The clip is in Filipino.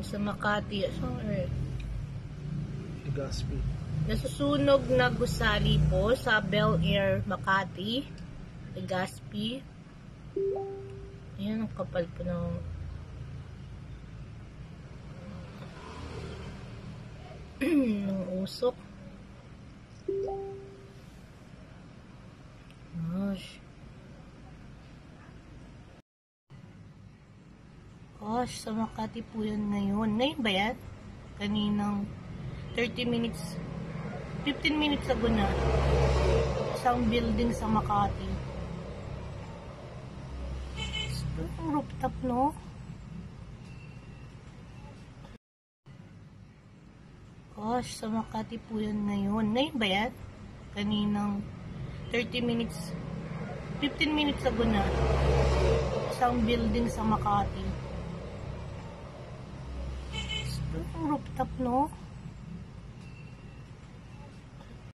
Sa Makati. Sorry. Legazpi. Nasusunog na gusali po sa Bel Air, Makati. Legazpi. Ayan, ang kapal po ng... ng usok. Gosh. Gosh, sa Makati po yan ngayon. Ngayon ba yan? Kaninang 30 minutes 15 minutes ago na isang building sa Makati. Ito yung rooftop no? Gosh sa Makati po yan ngayon. Ngayon ba yan? Kaninang 30 minutes 15 minutes ago na isang building sa Makati Ito yung rooftop no